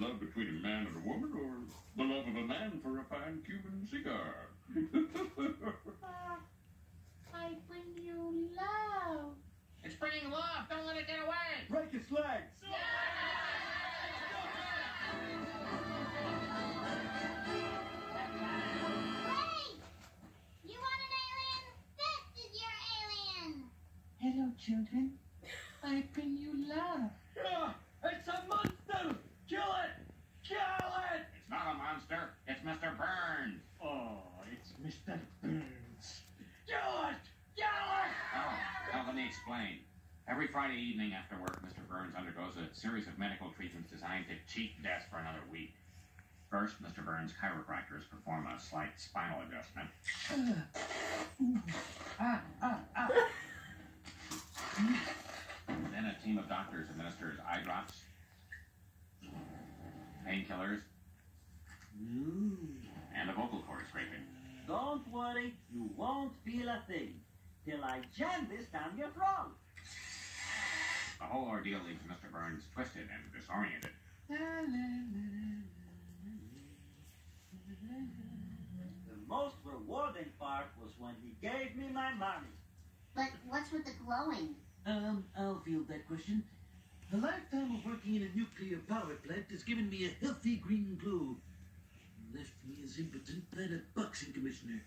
love between a man and a woman, or the love of a man for a fine Cuban cigar? I bring you love. It's bringing love. Don't let it get away. Break its legs. Hey! You want an alien? This is your alien. Hello, children. I bring you love. Ah, it's a monster! Kill it! Kill it! It's not a monster. It's Mr. Burns. Oh, it's Mr. Burns. Kill it! Oh, now let me explain. Every Friday evening after work, Mr. Burns undergoes a series of medical treatments designed to cheat death for another week. First, Mr. Burns' chiropractors perform a slight spinal adjustment. Then a team of doctors administers eye drops, painkillers, and a vocal cord scraping. Don't worry, you won't feel a thing till I jam this down your throat. The whole ordeal leaves Mr. Burns twisted and disoriented. The most rewarding part was when he gave me my money. But what's with the glowing? Um, I'll field that question. A lifetime of working in a nuclear power plant has given me a healthy green glow. Impotent that a boxing commissioner.